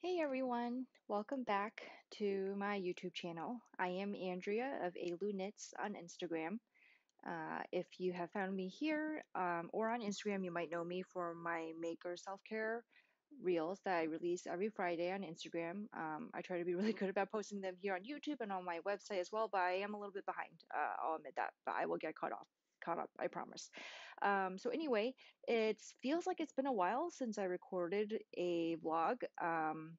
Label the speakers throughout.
Speaker 1: Hey everyone, welcome back to my YouTube channel. I am Andrea of Ayloo Knits on Instagram. Uh, if you have found me here um, or on Instagram, you might know me for my maker self-care reels that I release every Friday on Instagram. Um, I try to be really good about posting them here on YouTube and on my website as well, but I am a little bit behind. Uh, I'll admit that, but I will get caught off caught up, I promise. Um, so anyway, it feels like it's been a while since I recorded a vlog. Um,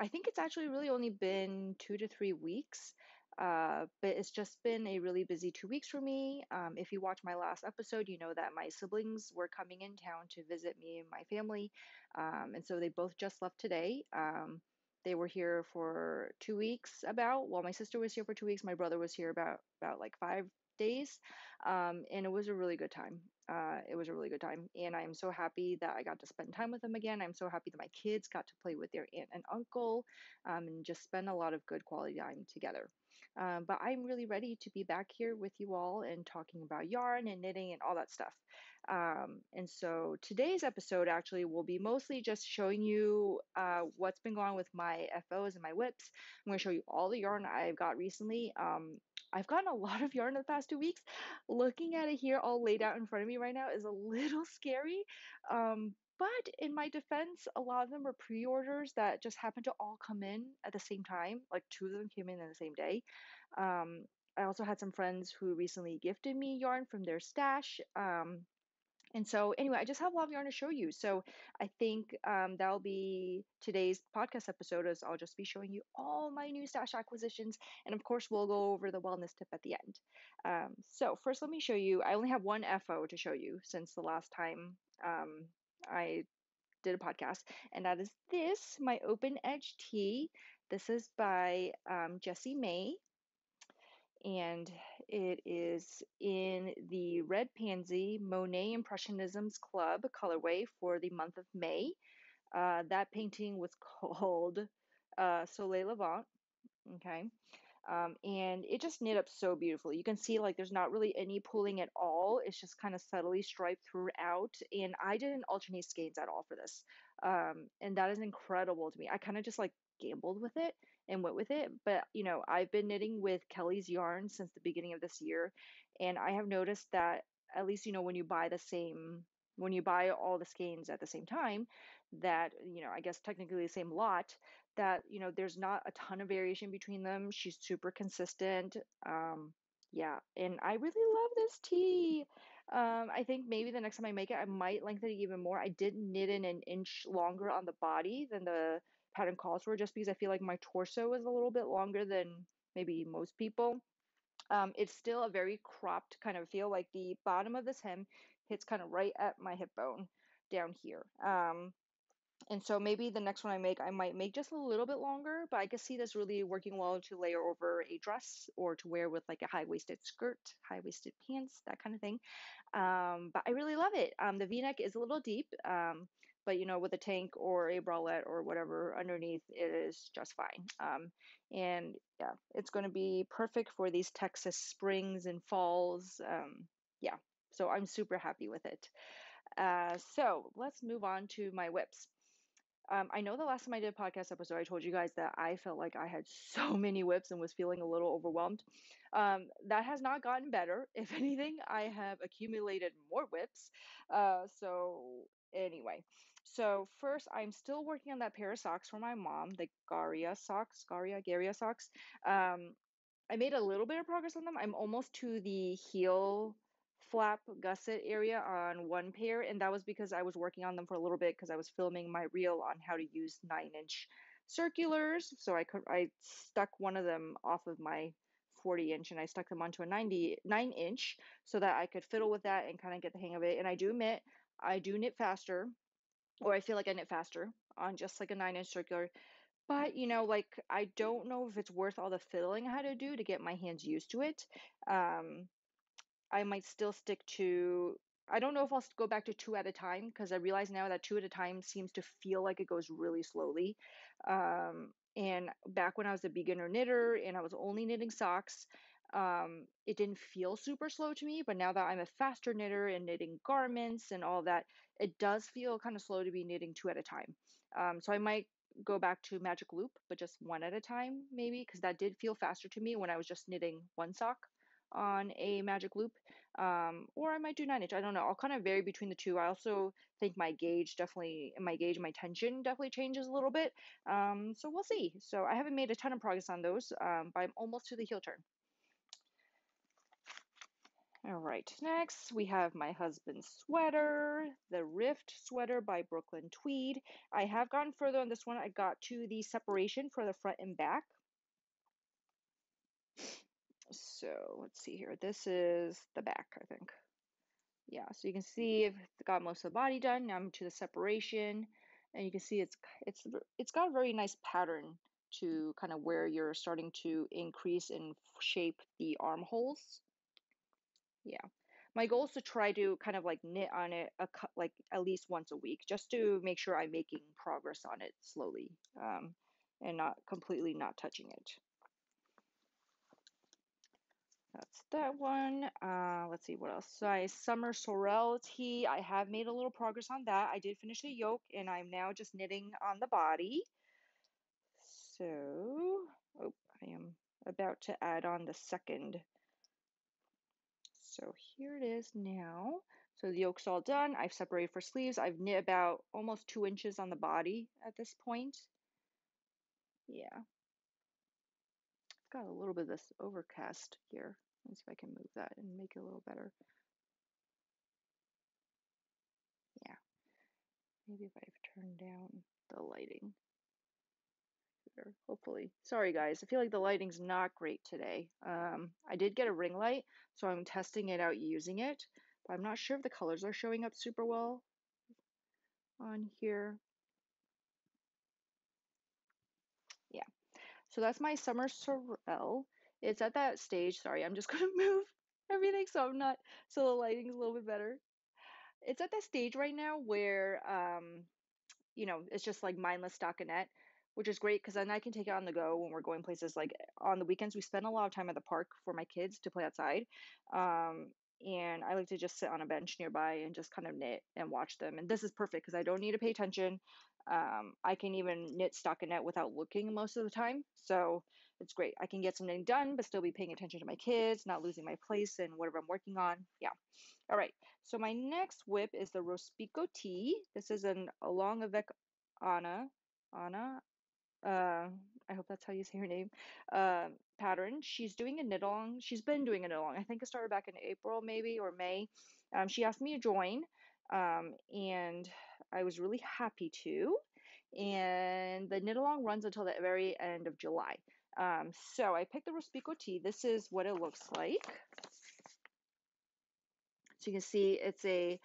Speaker 1: I think it's actually really only been two to three weeks, uh, but it's just been a really busy two weeks for me. Um, if you watch my last episode, you know that my siblings were coming in town to visit me and my family, um, and so they both just left today. Um, they were here for two weeks about. Well, my sister was here for two weeks. My brother was here about about like five days, um, and it was a really good time. Uh, it was a really good time, and I'm so happy that I got to spend time with them again. I'm so happy that my kids got to play with their aunt and uncle, um, and just spend a lot of good quality time together. Um, but I'm really ready to be back here with you all and talking about yarn and knitting and all that stuff. Um, and so today's episode actually will be mostly just showing you uh, what's been going on with my FOs and my WIPs. I'm going to show you all the yarn I've got recently. I've gotten a lot of yarn in the past two weeks. Looking at it here all laid out in front of me right now is a little scary. Um, but in my defense, a lot of them were pre-orders that just happened to all come in at the same time. Like two of them came in on the same day. Um, I also had some friends who recently gifted me yarn from their stash. Um, and so, anyway, I just have a lot of yarn to show you. So, I think um, that'll be today's podcast episode. Is I'll just be showing you all my new stash acquisitions, and of course, we'll go over the wellness tip at the end. Um, so, first, let me show you. I only have one FO to show you since the last time um, I did a podcast, and that is this my Open Edge tee. This is by um, May and it is in the Red Pansy Monet Impressionisms Club colorway for the month of May. Uh, that painting was called uh, Soleil Levant. Okay. Um, and it just knit up so beautifully. You can see like there's not really any pulling at all. It's just kind of subtly striped throughout. And I didn't alternate skeins at all for this. Um, and that is incredible to me. I kind of just like gambled with it and went with it. But, you know, I've been knitting with Kelly's yarn since the beginning of this year. And I have noticed that at least, you know, when you buy the same when you buy all the skeins at the same time that you know i guess technically the same lot that you know there's not a ton of variation between them she's super consistent um yeah and i really love this tee um i think maybe the next time i make it i might lengthen it even more i did knit in an inch longer on the body than the pattern calls for just because i feel like my torso is a little bit longer than maybe most people um, it's still a very cropped kind of feel like the bottom of this hem hits kind of right at my hip bone down here. Um, and so maybe the next one I make, I might make just a little bit longer, but I can see this really working well to layer over a dress or to wear with like a high-waisted skirt, high-waisted pants, that kind of thing. Um, but I really love it. Um, the V-neck is a little deep, um, but you know, with a tank or a bralette or whatever underneath, it is just fine. Um, and yeah, it's going to be perfect for these Texas springs and falls. Um, yeah, so I'm super happy with it. Uh, so let's move on to my WIPs Um, I know the last time I did a podcast episode, I told you guys that I felt like I had so many WIPs and was feeling a little overwhelmed. Um, that has not gotten better. If anything, I have accumulated more WIPs. Uh, so anyway, so first, I'm still working on that pair of socks for my mom, the Garia socks, Garia, Garia socks. Um, I made a little bit of progress on them. I'm almost to the heel flap gusset area on one pair, and that was because I was working on them for a little bit because I was filming my reel on how to use nine inch circulars. So I could I stuck one of them off of my 40 inch and I stuck them onto a 99 inch so that I could fiddle with that and kind of get the hang of it. And I do admit I do knit faster, or I feel like I knit faster on just like a nine inch circular. But you know, like I don't know if it's worth all the fiddling I had to do to get my hands used to it. Um, I might still stick to I don't know if I'll go back to two at a time because I realize now that two at a time seems to feel like it goes really slowly. Um, and back when I was a beginner knitter and I was only knitting socks, um, it didn't feel super slow to me. But now that I'm a faster knitter and knitting garments and all that, it does feel kind of slow to be knitting two at a time. Um, so I might go back to magic loop, but just one at a time, maybe, because that did feel faster to me when I was just knitting one sock on a magic loop. Um, or I might do nine inch. I don't know. I'll kind of vary between the two. I also think my gauge definitely, my gauge, my tension definitely changes a little bit. Um, so we'll see. So I haven't made a ton of progress on those, um, but I'm almost to the heel turn. All right, next we have my husband's sweater, the Rift sweater by Brooklyn Tweed. I have gone further on this one. I got to the separation for the front and back. So let's see here. This is the back, I think. Yeah, so you can see I've got most of the body done. Now I'm to the separation, and you can see it's it's it's got a very nice pattern to kind of where you're starting to increase and shape the armholes. Yeah. My goal is to try to kind of like knit on it a like at least once a week just to make sure I'm making progress on it slowly um, and not completely not touching it. That's that one. Uh, let's see what else. So I summer sorrel tee. I have made a little progress on that. I did finish the yoke and I'm now just knitting on the body. So, oh, I am about to add on the second so here it is now. So the yoke's all done. I've separated for sleeves. I've knit about almost two inches on the body at this point. Yeah. I've got a little bit of this overcast here. Let's see if I can move that and make it a little better. Yeah. Maybe if I've turned down the lighting hopefully. Sorry guys, I feel like the lighting's not great today. Um, I did get a ring light, so I'm testing it out using it, but I'm not sure if the colors are showing up super well on here. Yeah, so that's my summer sorrel. It's at that stage, sorry, I'm just gonna move everything so I'm not, so the lighting's a little bit better. It's at that stage right now where, um, you know, it's just like mindless stockinette which is great because then I can take it on the go when we're going places. Like on the weekends, we spend a lot of time at the park for my kids to play outside. Um, and I like to just sit on a bench nearby and just kind of knit and watch them. And this is perfect because I don't need to pay attention. Um, I can even knit stockinette without looking most of the time. So it's great. I can get something done, but still be paying attention to my kids, not losing my place in whatever I'm working on. Yeah. All right. So my next WIP is the Rospico tee. This is an Along avec Anna. Anna, uh, I hope that's how you say her name, uh, pattern. She's doing a knit along. She's been doing a knit along. I think it started back in April, maybe, or May. Um, she asked me to join, um, and I was really happy to. And the knit along runs until the very end of July. Um, so I picked the Rospico tee. This is what it looks like. So you can see it's a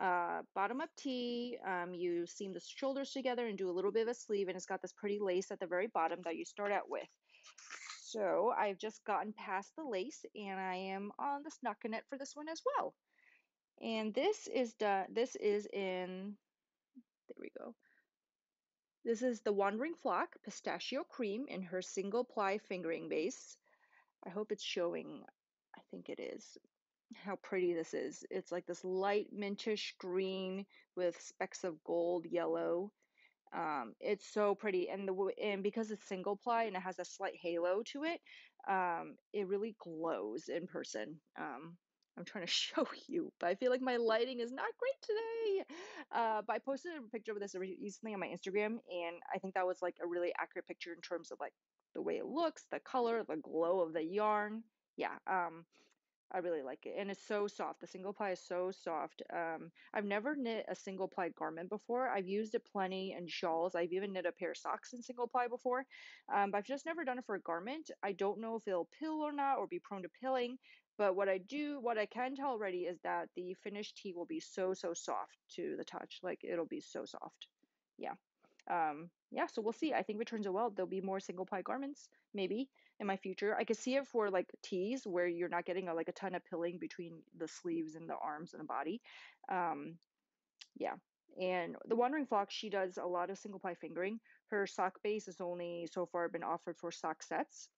Speaker 1: uh, bottom up tee. Um, you seam the shoulders together and do a little bit of a sleeve, and it's got this pretty lace at the very bottom that you start out with. So I've just gotten past the lace, and I am on the stockinette for this one as well. And this is done. This is in. There we go. This is the Wandering Flock Pistachio Cream in her single ply fingering base. I hope it's showing. I think it is how pretty this is. It's like this light mintish green with specks of gold yellow. Um, it's so pretty, and the and because it's single ply and it has a slight halo to it, um, it really glows in person. Um, I'm trying to show you, but I feel like my lighting is not great today. Uh, but I posted a picture of this recently on my Instagram, and I think that was like a really accurate picture in terms of like the way it looks, the color, the glow of the yarn. Yeah, um, I really like it. And it's so soft. The single ply is so soft. Um, I've never knit a single ply garment before. I've used it plenty in shawls. I've even knit a pair of socks in single ply before. Um, but I've just never done it for a garment. I don't know if it'll pill or not or be prone to pilling. But what I do, what I can tell already is that the finished tee will be so, so soft to the touch. Like it'll be so soft. Yeah um, yeah, so we'll see. I think if it turns out well, there'll be more single ply garments maybe in my future. I could see it for like tees where you're not getting a, like a ton of pilling between the sleeves and the arms and the body. Um, yeah. And the Wandering Flock, she does a lot of single ply fingering. Her sock base has only so far been offered for sock sets.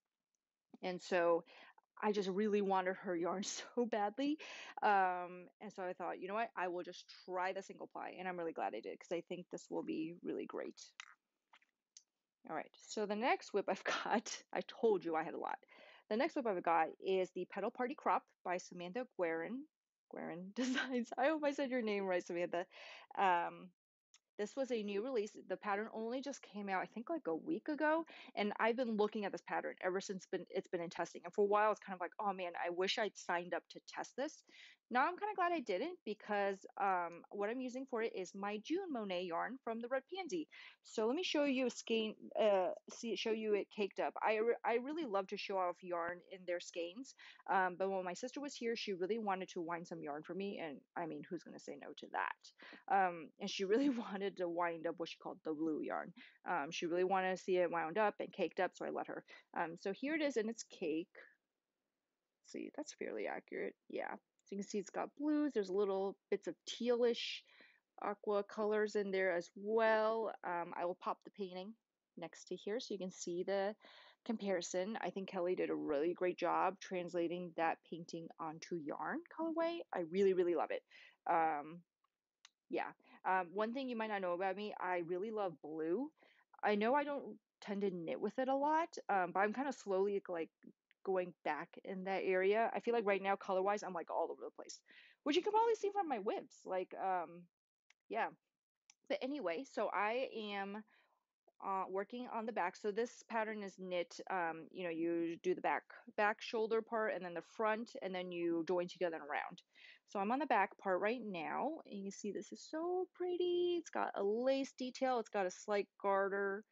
Speaker 1: And so I just really wanted her yarn so badly. Um, and so I thought, you know what, I will just try the single ply. And I'm really glad I did because I think this will be really great. All right, so the next WIP I've got, I told you I had a lot. The next WIP I've got is the Petal Party Crop by Samantha Guerin. Guerin Designs. I hope I said your name right, Samantha. Um, this was a new release. The pattern only just came out, I think, like a week ago, and I've been looking at this pattern ever since been it's been in testing. And for a while, it's kind of like, oh man, I wish I'd signed up to test this. Now I'm kind of glad I didn't because um, what I'm using for it is my June Monet yarn from the Red Pansy. So let me show you a skein, uh, see show you it caked up. I re I really love to show off yarn in their skeins, um, but when my sister was here, she really wanted to wind some yarn for me, and I mean, who's gonna say no to that? Um, and she really wanted to wind up what she called the blue yarn. Um, she really wanted to see it wound up and caked up, so I let her. Um, so here it is in its cake. See, that's fairly accurate. Yeah. So you can see it's got blues. There's little bits of tealish aqua colors in there as well. Um, I will pop the painting next to here so you can see the comparison. I think Kelly did a really great job translating that painting onto yarn colorway. I really, really love it. Um, yeah. Um, one thing you might not know about me, I really love blue. I know I don't tend to knit with it a lot, um, but I'm kind of slowly like going back in that area. I feel like right now, color wise, I'm like all over the place, which you can probably see from my WIPs. Like, um, yeah. But anyway, so I am uh, working on the back. So this pattern is knit. Um, you know, you do the back back shoulder part and then the front, and then you join together and around. So I'm on the back part right now, and you see this is so pretty. It's got a lace detail. It's got a slight garter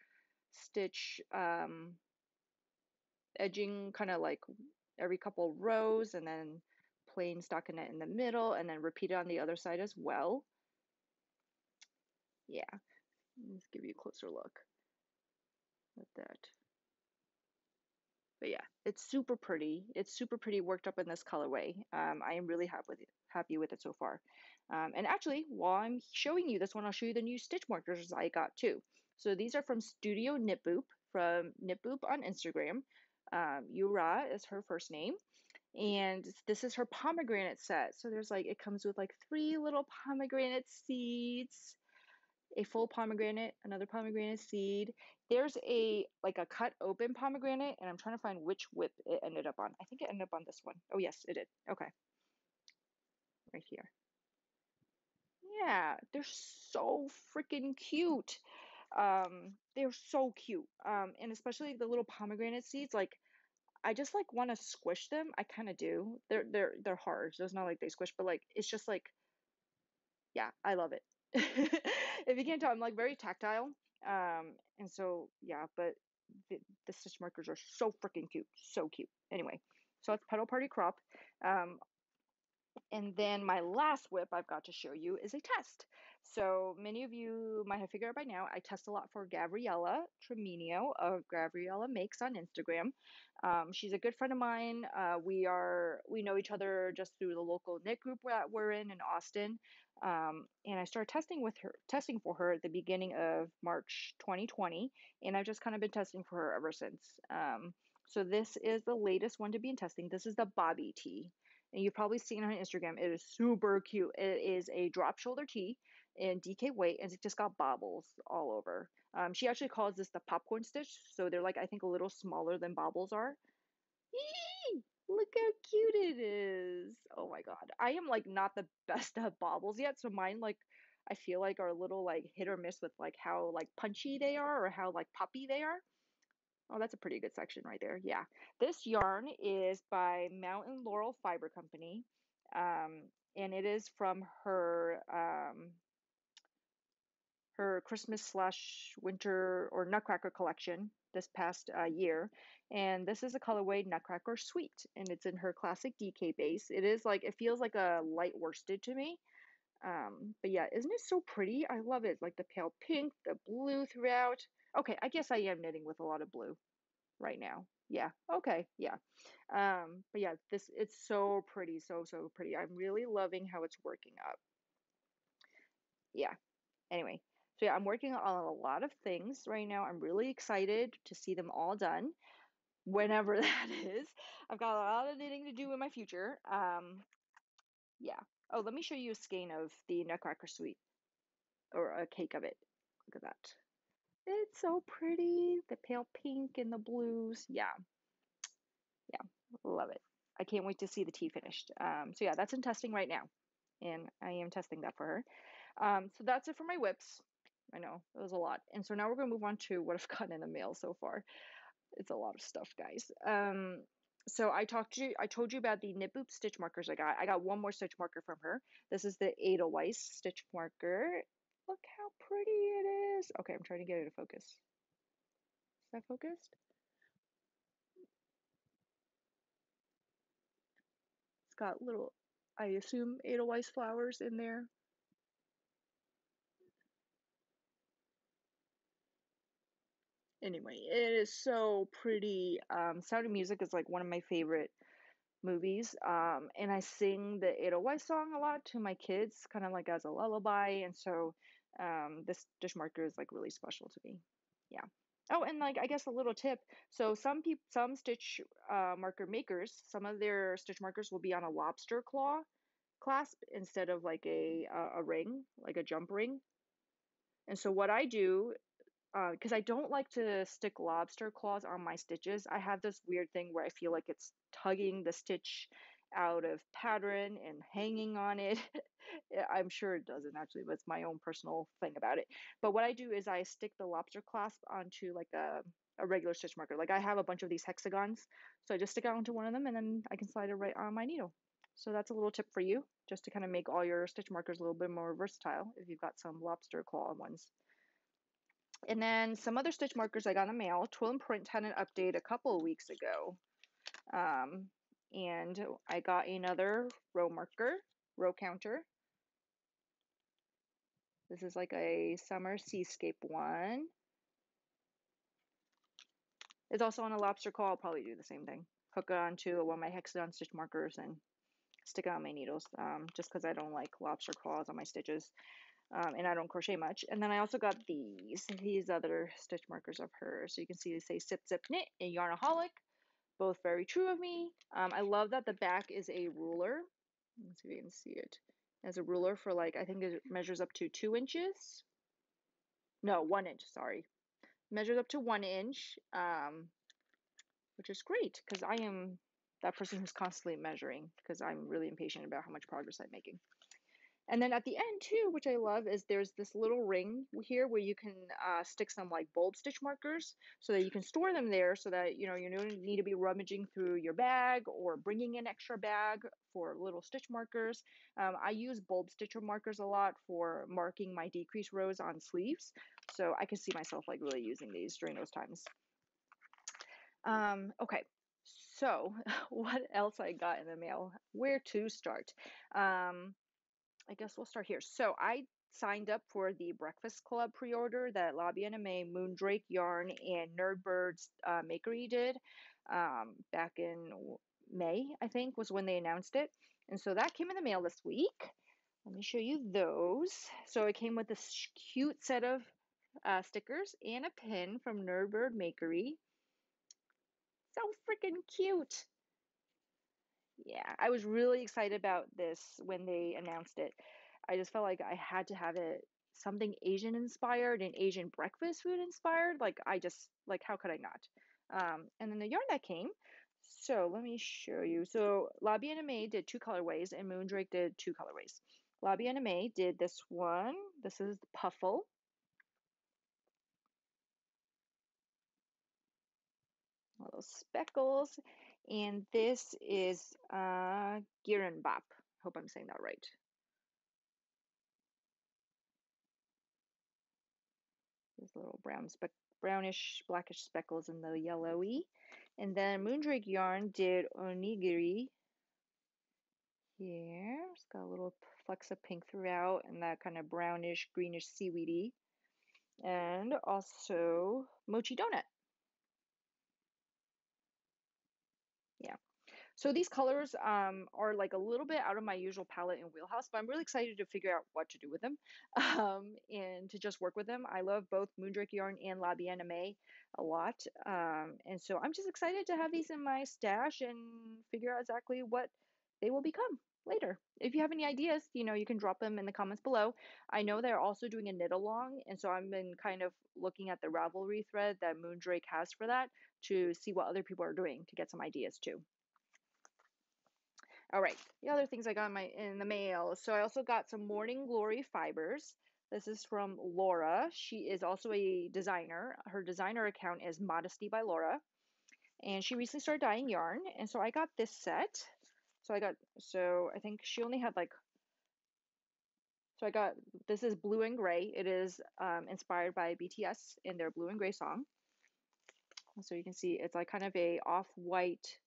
Speaker 1: stitch um, edging, kind of like every couple rows, and then plain stockinette in the middle, and then repeat it on the other side as well. Yeah, let's give you a closer look at that. But yeah, it's super pretty. It's super pretty worked up in this colorway. Um, I am really happy with it, happy with it so far. Um, and actually, while I'm showing you this one, I'll show you the new stitch markers I got too. So these are from Studio Knitboop from Knitboop on Instagram. Um, Yura is her first name. And this is her pomegranate set. So there's like, it comes with like three little pomegranate seeds a full pomegranate, another pomegranate seed. There's a like a cut open pomegranate, and I'm trying to find which WIP it ended up on. I think it ended up on this one. Oh yes, it did. Okay. Right here. Yeah, they're so freaking cute. Um, they're so cute. Um, and especially the little pomegranate seeds, like I just like want to squish them. I kind of do. They're they're they're hard. So it's not like they squish, but like it's just like yeah, I love it. if you can't tell, I'm like very tactile. Um, and so yeah, but the, the stitch markers are so freaking cute, so cute. Anyway, so it's Petal Party Crop. Um, and then my last WIP I've got to show you is a test. So many of you might have figured out by now, I test a lot for Gavriella Treminio of Gabriella Makes on Instagram. Um, she's a good friend of mine. Uh, we are we know each other just through the local knit group that we're in in Austin. Um, and I started testing with her, testing for her at the beginning of March 2020, and I've just kind of been testing for her ever since. Um, so this is the latest one to be in testing. This is the Bobbi tee and you've probably seen on Instagram. It is super cute. It is a drop shoulder tee in DK weight, and it just got bobbles all over. Um, she actually calls this the popcorn stitch, so they're like I think a little smaller than bobbles are. Yee! Look how cute it is. Oh my god. I am like not the best at bobbles yet, so mine like I feel like are a little like hit or miss with like how like punchy they are or how like poppy they are. Oh, that's a pretty good section right there. Yeah. This yarn is by Mountain Laurel Fiber Company. Um, and it is from her um, her Christmas slash winter or Nutcracker collection this past uh, year. And this is a colorway Nutcracker Sweet, and it's in her classic DK base. It is like it feels like a light worsted to me. Um, but yeah, isn't it so pretty? I love it. Like the pale pink, the blue throughout. Okay, I guess I am knitting with a lot of blue right now. Yeah, okay, yeah. Um, but yeah, this it's so pretty, so so pretty. I'm really loving how it's working up. Yeah. Anyway, so yeah, I'm working on a lot of things right now. I'm really excited to see them all done whenever that is. I've got a lot of knitting to do in my future. Um, yeah. Oh, let me show you a skein of the Nutcracker Suite or a cake of it. Look at that. It's so pretty. The pale pink and the blues. Yeah. Yeah. Love it. I can't wait to see the tee finished. Um, so yeah, that's in testing right now. And I am testing that for her. Um, so that's it for my WIPs. I know it was a lot. And so now we're going to move on to what I've gotten in the mail so far. It's a lot of stuff, guys. Um, so I talked to you, I told you about the Knitboop stitch markers I got. I got one more stitch marker from her. This is the Edelweiss stitch marker. Look how pretty it is. Okay, I'm trying to get it to focus. Is that focused? It's got little, I assume, Edelweiss flowers in there. Anyway, it is so pretty. Um, Sound of Music is like one of my favorite movies. Um, and I sing the Edelweiss song a lot to my kids, kind of like as a lullaby. And so um, this dish marker is like really special to me. Yeah. Oh, and like I guess a little tip. So some people, some stitch uh, marker makers, some of their stitch markers will be on a lobster claw clasp instead of like a a, a ring, like a jump ring. And so what I do because uh, I don't like to stick lobster claws on my stitches. I have this weird thing where I feel like it's tugging the stitch out of pattern and hanging on it. I'm sure it doesn't actually, but it's my own personal thing about it. But what I do is I stick the lobster clasp onto like a, a regular stitch marker. Like I have a bunch of these hexagons, so I just stick it onto one of them and then I can slide it right on my needle. So that's a little tip for you, just to kind of make all your stitch markers a little bit more versatile if you've got some lobster claw ones. And then some other stitch markers I got in the mail. Twill and Print had an update a couple of weeks ago. Um, and I got another row marker, row counter. This is like a summer seascape one. It's also on a lobster claw. I'll probably do the same thing. Hook it onto one of my hexagon stitch markers and stick it on my needles um, just because I don't like lobster claws on my stitches um, and I don't crochet much. And then I also got these, these other stitch markers of hers. So you can see they say Sip Zip Knit and Yarnaholic, both very true of me. Um, I love that the back is a ruler. Let's see if you can see it. As a ruler for like, I think it measures up to two inches. No, one inch, sorry. Measures up to one inch, um, which is great because I am that person who's constantly measuring because I'm really impatient about how much progress I'm making. And then at the end too, which I love, is there's this little ring here where you can uh, stick some like bulb stitch markers so that you can store them there so that, you know, you don't need to be rummaging through your bag or bringing an extra bag for little stitch markers. Um, I use bulb stitcher markers a lot for marking my decrease rows on sleeves. So I can see myself like really using these during those times. Um, okay, so what else I got in the mail? Where to start? Um, I guess we'll start here. So I signed up for the Breakfast Club pre-order that Bien Aimée, Moondrake Yarn, and Nerdbirds uh, Makery did um, back in May, I think, was when they announced it. And so that came in the mail this week. Let me show you those. So it came with this cute set of uh, stickers and a pin from Nerdbird Makery. So freaking cute. Yeah, I was really excited about this when they announced it. I just felt like I had to have it something Asian inspired and Asian breakfast food inspired. Like I just like how could I not? Um, and then the yarn that came. So let me show you. So La Aimée did two colorways and Moondrake did two colorways. La Aimée did this one. This is the Puffle. All those speckles. And this is uh, Gyeranbap. Hope I'm saying that right. These little brown speck, brownish, blackish speckles in the yellowy. And then Moondrake Yarn did Onigiri here. It's got a little flecks of pink throughout and that kind of brownish, greenish seaweedy. And also Mochi Donut. Yeah. So these colors um, are like a little bit out of my usual palette and wheelhouse, but I'm really excited to figure out what to do with them um, and to just work with them. I love both Moondrake Yarn and La Bien Aimée a lot. Um, and so I'm just excited to have these in my stash and figure out exactly what they will become. later. If you have any ideas, you know, you can drop them in the comments below. I know they're also doing a knit along, and so I've been kind of looking at the Ravelry thread that Moondrake has for that to see what other people are doing to get some ideas too. All right, the other things I got in my in the mail. So I also got some Morning Glory fibers. This is from Laura. She is also a designer. Her designer account is Modesty by Laura. And she recently started dyeing yarn. And so I got this set. So I got, so I think she only had like, so I got, this is blue and gray. It is um, inspired by BTS in their blue and gray song. So you can see it's like kind of a off-white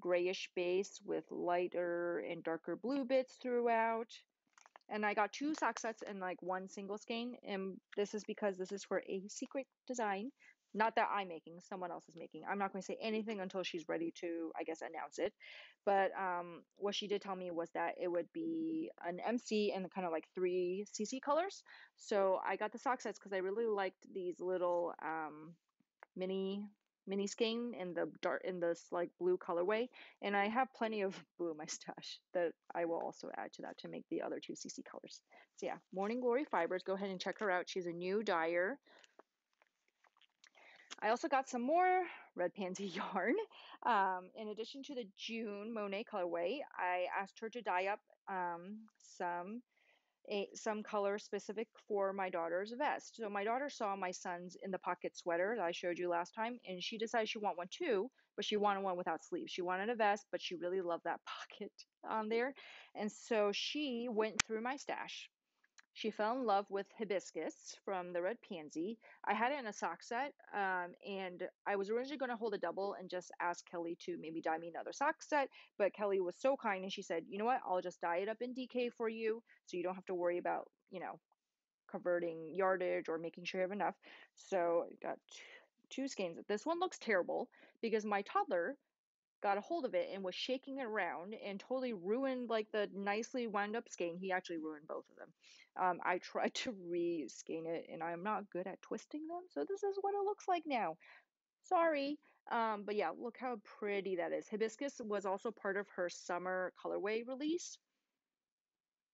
Speaker 1: grayish base with lighter and darker blue bits throughout. And I got two sock sets and like one single skein. And this is because this is for a secret design. Not that I'm making, someone else is making. I'm not going to say anything until she's ready to, I guess, announce it. But um, what she did tell me was that it would be an MC and kind of like three CC colors. So I got the sock sets because I really liked these little um, mini mini skein in the dark in this like blue colorway and I have plenty of blue in my stash that I will also add to that to make the other two CC colors. So yeah Morning Glory Fibers go ahead and check her out. She's a new dyer. I also got some more red pansy yarn. Um, in addition to the June Monet colorway I asked her to dye up um, some a, some color specific for my daughter's vest. So my daughter saw my son's in the pocket sweater that I showed you last time, and she decided she wanted one too, but she wanted one without sleeves. She wanted a vest, but she really loved that pocket on mm-hmm. there. And so she went through my stash she fell in love with hibiscus from the red pansy. I had it in a sock set, um, and I was originally going to hold a double and just ask Kelly to maybe dye me another sock set. But Kelly was so kind and she said, "You know what? I'll just dye it up in DK for you, so you don't have to worry about you know converting yardage or making sure you have enough." So I got two skeins. This one looks terrible because my toddler got a hold of it and was shaking it around and totally ruined like the nicely wound up skein. He actually ruined both of them. Um, I tried to re-skein it and I'm not good at twisting them. So this is what it looks like now. Sorry. Um, but yeah, look how pretty that is. Hibiscus was also part of her summer colorway release.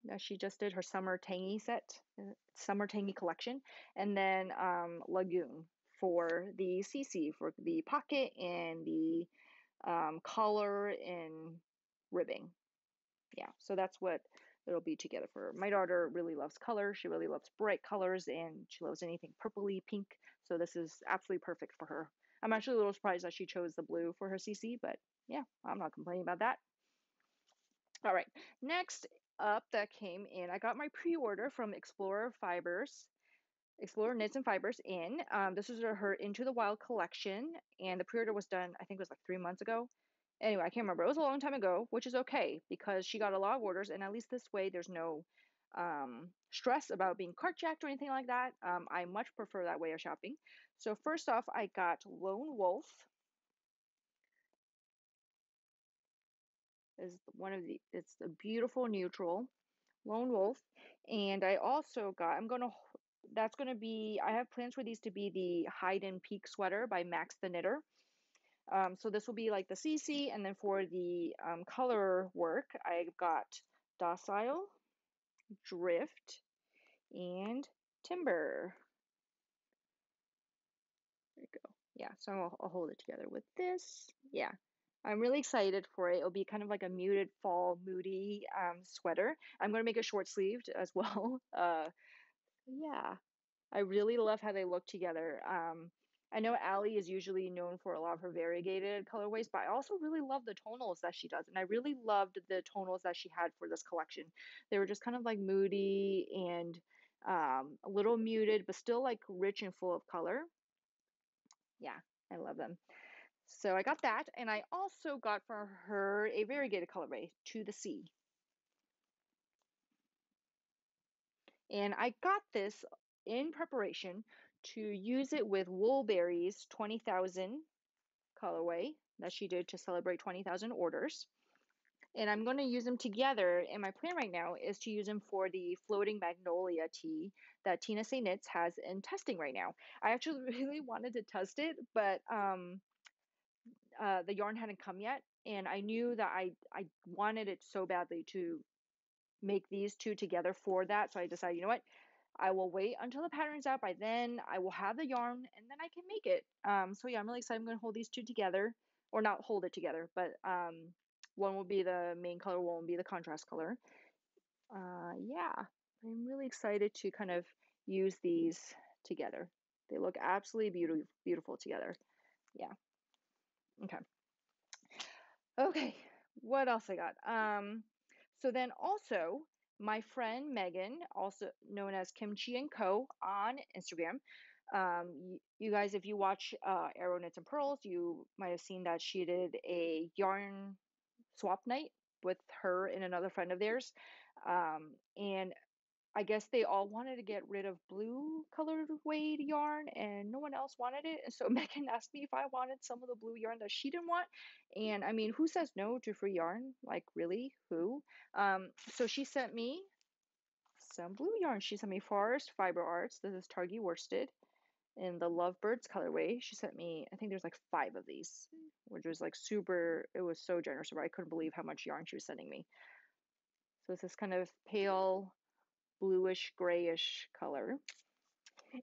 Speaker 1: That she just did her summer tangy set, uh, summer tangy collection. And then um, Lagoon for the CC, for the pocket and the um, collar and ribbing. Yeah, so that's what it'll be together for. My daughter really loves color. She really loves bright colors and she loves anything purpley pink. So this is absolutely perfect for her. I'm actually a little surprised that she chose the blue for her CC, but yeah, I'm not complaining about that. All right, next up that came in, I got my pre-order from Explorer Fibers. Explorer Knits and Fibers in. Um, this is her Into the Wild collection, and the pre-order was done, I think it was like three months ago. Anyway, I can't remember. It was a long time ago, which is okay because she got a lot of orders, and at least this way there's no um, stress about being cart jacked or anything like that. Um, I much prefer that way of shopping. So first off, I got Lone Wolf. Is one of the it's a beautiful neutral lone wolf and i also got i'm going to that's going to be, I have plans for these to be the Hide and Peak sweater by Max the Knitter. Um, so this will be like the CC, and then for the um, color work, I've got Docile, Drift, and Timber. There you go. Yeah, so I'll, I'll hold it together with this. Yeah, I'm really excited for it. It'll be kind of like a muted fall, moody um, sweater. I'm going to make it short sleeved as well. Uh, yeah, I really love how they look together. Um, I know Allie is usually known for a lot of her variegated colorways, but I also really love the tonals that she does. And I really loved the tonals that she had for this collection. They were just kind of like moody and um, a little muted, but still like rich and full of color. Yeah, I love them. So I got that. And I also got for her a variegated colorway, To the Sea. And I got this in preparation to use it with Woolberry's 20,000 colorway that she did to celebrate 20,000 orders. And I'm going to use them together. And my plan right now is to use them for the floating magnolia tee that Tina Knits has in testing right now. I actually really wanted to test it, but um, uh, the yarn hadn't come yet, and I knew that I I wanted it so badly to make these two together for that. So I decided, you know what? I will wait until the pattern's out. By then, I will have the yarn, and then I can make it. Um, so yeah, I'm really excited. I'm going to hold these two together, or not hold it together, but um, one will be the main color, one will be the contrast color. Uh, yeah, I'm really excited to kind of use these together. They look absolutely beautiful, beautiful together. Yeah. Okay. Okay. What else I got? Um, so then also my friend Megan, also known as Kimchi and Co on Instagram. Um, you, guys, if you watch uh, Arrow Knits and Pearls, you might have seen that she did a yarn swap night with her and another friend of theirs. Um, and I guess they all wanted to get rid of blue colored weight yarn and no one else wanted it. And so Megan asked me if I wanted some of the blue yarn that she didn't want. And I mean, who says no to free yarn? Like, really? Who? Um, so she sent me some blue yarn. She sent me Forest Fiber Arts. This is Targhee worsted in the Lovebirds colorway. She sent me, I think there's like five of these, which was like super, it was so generous. I couldn't believe how much yarn she was sending me. So it's this kind of pale bluish grayish color.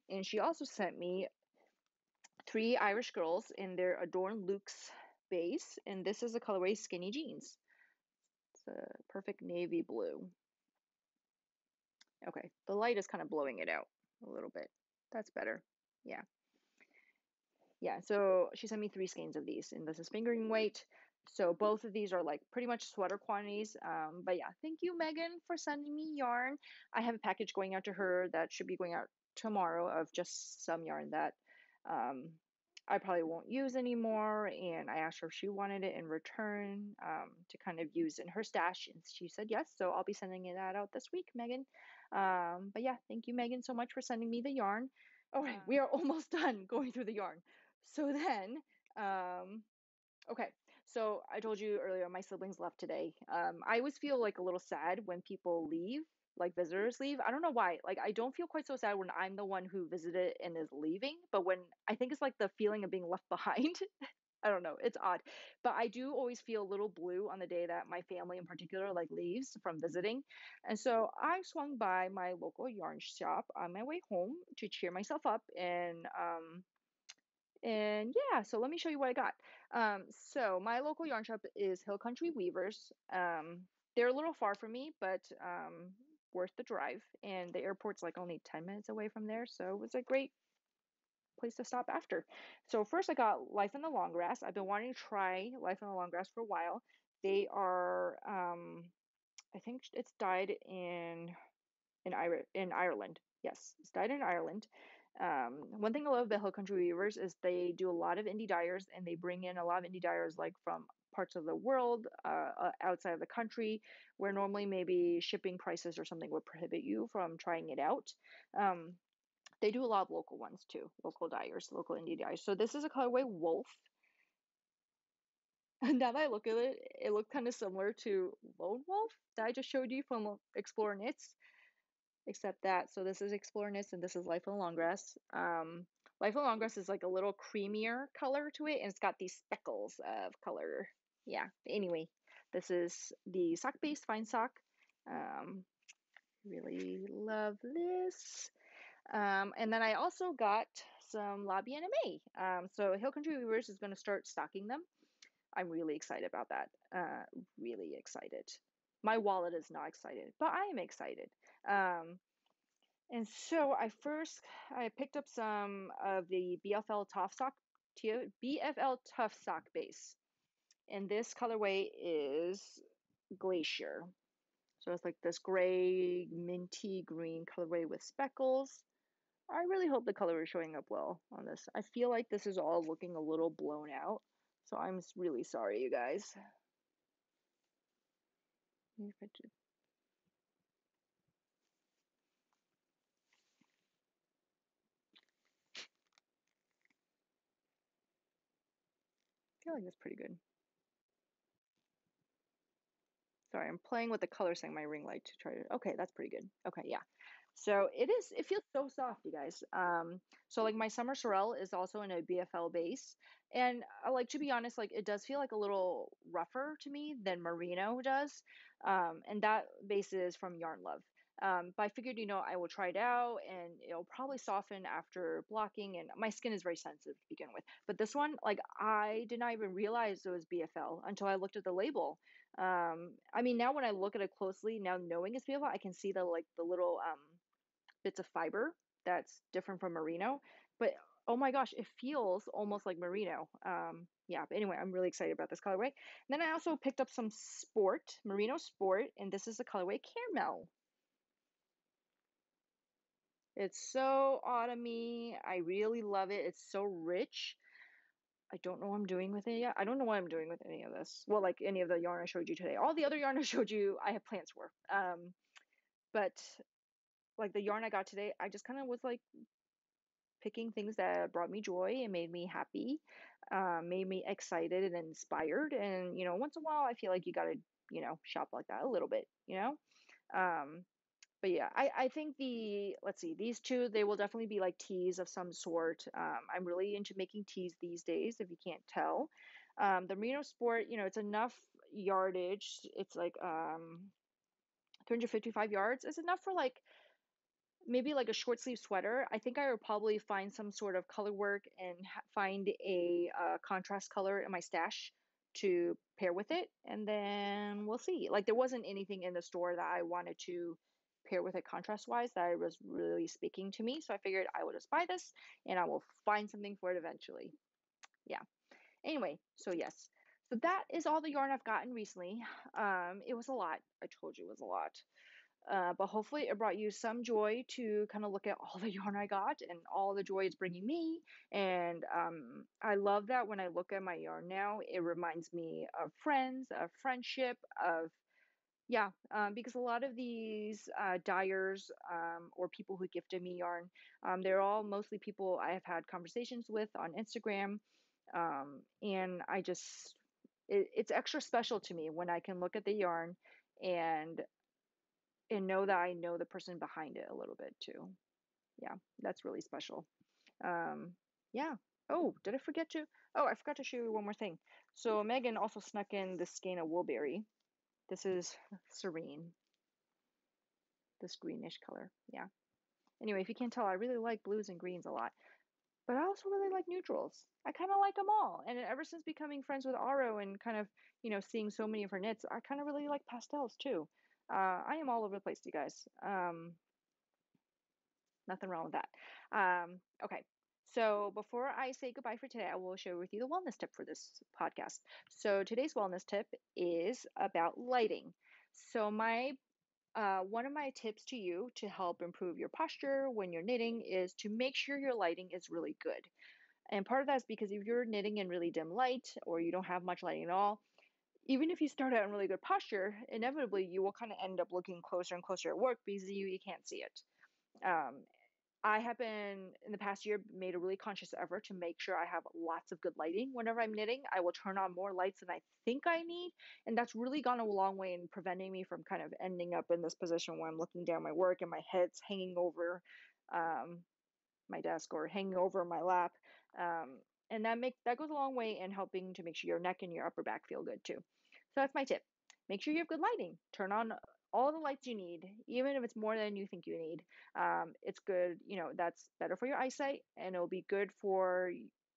Speaker 1: And she also sent me three Irish girls in their Adorn Luke's base. And this is the colorway Skinny Jeans. It's a perfect navy blue. Okay, the light is kind of blowing it out a little bit. That's better. Yeah. Yeah, so she sent me three skeins of these, and this is fingering weight. So both of these are like pretty much sweater quantities. Um, but yeah, thank you, Megan, for sending me yarn. I have a package going out to her that should be going out tomorrow of just some yarn that um, I probably won't use anymore. And I asked her if she wanted it in return um, to kind of use in her stash. And she said yes. So I'll be sending that out this week, Megan. Um, but yeah, thank you, Megan, so much for sending me the yarn. All right, we are almost done going through the yarn. So then, um, okay, so I told you earlier my siblings left today. Um, I always feel like a little sad when people leave, like visitors leave. I don't know why. Like I don't feel quite so sad when I'm the one who visited and is leaving, but when I think it's like the feeling of being left behind. I don't know. It's odd. But I do always feel a little blue on the day that my family in particular like leaves from visiting. And so I swung by my local yarn shop on my way home to cheer myself up and um and yeah, so let me show you what I got. Um, so my local yarn shop is Hill Country Weavers. Um, they're a little far from me, but um, worth the drive. And the airport's like only 10 minutes away from there. So it was a great place to stop after. So first I got Life in the Long Grass. I've been wanting to try Life in the Long Grass for a while. They are, um, I think it's dyed in in, Ir- in Ireland. Yes, it's dyed in Ireland. Um, one thing I love about Hill Country Weavers is they do a lot of indie dyers and they bring in a lot of indie dyers like from parts of the world uh, uh, outside of the country where normally maybe shipping prices or something would prohibit you from trying it out. Um, they do a lot of local ones too, local dyers, local indie dyers. So this is a colorway Wolf. And now that I look at it, it looked kind of similar to Lone Wolf that I just showed you from Explorer Knits except that so this is Explorer Knits and this is Life the Long Grass. Um, Life the Long Grass is like a little creamier color to it and it's got these speckles of color. Yeah, anyway, this is the sock base fine sock. Um, really love this. Um, and then I also got some Lobby Aimée. Um, so Hill Country Weavers is going to start stocking them. I'm really excited about that. Uh, really excited my wallet is not excited, but I am excited. Um, and so I first I picked up some of the BFL Tough Sock BFL Tough Sock base, and this colorway is Glacier. So it's like this gray minty green colorway with speckles. I really hope the color is showing up well on this. I feel like this is all looking a little blown out, so I'm really sorry, you guys. Feel like that's pretty good. Sorry, I'm playing with the color setting my ring light to try to, okay, that's pretty good. Okay, yeah. So it is, it feels so soft, you guys. Um, so like my summer sorrel is also in a BFL base. And I like to be honest, like it does feel like a little rougher to me than merino does. Um, and that base is from Yarn Love. Um, but I figured, you know, I will try it out and it'll probably soften after blocking. And my skin is very sensitive to begin with. But this one, like, I did not even realize it was BFL until I looked at the label. Um, I mean, now when I look at it closely, now knowing it's BFL, I can see the like the little um, bits of fiber that's different from merino. But oh my gosh, it feels almost like merino. Um, yeah, but anyway, I'm really excited about this colorway. And then I also picked up some sport, merino sport, and this is the colorway caramel. It's so autumny. I really love it. It's so rich. I don't know what I'm doing with it yet. I don't know what I'm doing with any of this. Well, like any of the yarn I showed you today. All the other yarn I showed you, I have plans for. Um, but like the yarn I got today, I just kind of was like picking things that brought me joy and made me happy, um, made me excited and inspired. And you know, once in a while, I feel like you gotta, you know, shop like that a little bit. You know, um, but yeah, I, I think the let's see, these two they will definitely be like tees of some sort. Um, I'm really into making tees these days, if you can't tell. Um, the Merino Sport, you know, it's enough yardage. It's like um 355 yards. It's enough for like maybe like a short sleeve sweater. I think I would probably find some sort of color work and find a uh, contrast color in my stash to pair with it, and then we'll see. Like there wasn't anything in the store that I wanted to pair with it contrast wise that was really speaking to me. So I figured I would just buy this and I will find something for it eventually. Yeah. Anyway, so yes. So that is all the yarn I've gotten recently. Um, it was a lot. I told you it was a lot. Uh, but hopefully it brought you some joy to kind of look at all the yarn I got and all the joy it's bringing me. And um, I love that when I look at my yarn now, it reminds me of friends, of friendship, of yeah, um, because a lot of these uh, dyers um, or people who gifted me yarn, um, they're all mostly people I have had conversations with on Instagram. Um, and I just, it, it's extra special to me when I can look at the yarn and and know that I know the person behind it a little bit too. Yeah, that's really special. Um, yeah. Oh, did I forget to? Oh, I forgot to show you one more thing. So Megan also snuck in the skein of Woolberry. This is Serene. This greenish color. Yeah. Anyway, if you can't tell, I really like blues and greens a lot. But I also really like neutrals. I kind of like them all. And ever since becoming friends with Aro and kind of, you know, seeing so many of her knits, I kind of really like pastels too. Uh, I am all over the place, you guys. Um, nothing wrong with that. Um, okay. So before I say goodbye for today, I will share with you the wellness tip for this podcast. So today's wellness tip is about lighting. So my uh, one of my tips to you to help improve your posture when you're knitting is to make sure your lighting is really good. And part of that is because if you're knitting in really dim light or you don't have much lighting at all, even if you start out in really good posture, inevitably you will kind of end up looking closer and closer at work because you, you can't see it. Um, I have been in the past year made a really conscious effort to make sure I have lots of good lighting whenever I'm knitting. I will turn on more lights than I think I need, and that's really gone a long way in preventing me from kind of ending up in this position where I'm looking down my work and my head's hanging over um, my desk or hanging over my lap. Um, and that make that goes a long way in helping to make sure your neck and your upper back feel good too. So that's my tip. Make sure you have good lighting. Turn on all the lights you need, even if it's more than you think you need. Um, it's good, you know, that's better for your eyesight and it'll be good for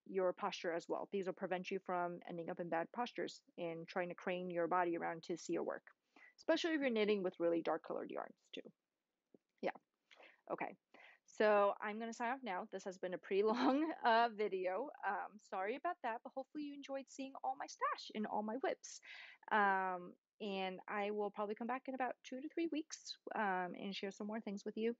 Speaker 1: your posture as well. These will prevent you from ending up in bad postures and trying to crane your body around to see your work, especially if you're knitting with really dark colored yarns too. Yeah. Okay. So I'm going to sign off now. This has been a pretty long uh, video. Um, sorry about that, but hopefully you enjoyed seeing all my stash and all my WIPs. Um, and I will probably come back in about two to three weeks um, and share some more things with you.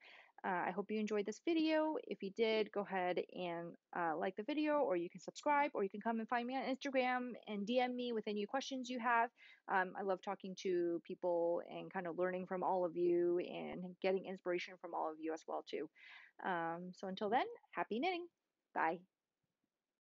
Speaker 1: Uh, I hope you enjoyed this video. If you did, go ahead and uh, like the video, or you can subscribe, or you can come and find me on Instagram and DM me with any questions you have. Um, I love talking to people and kind of learning from all of you and getting inspiration from all of you as well too. Um, so until then, happy knitting. Bye.